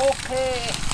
OK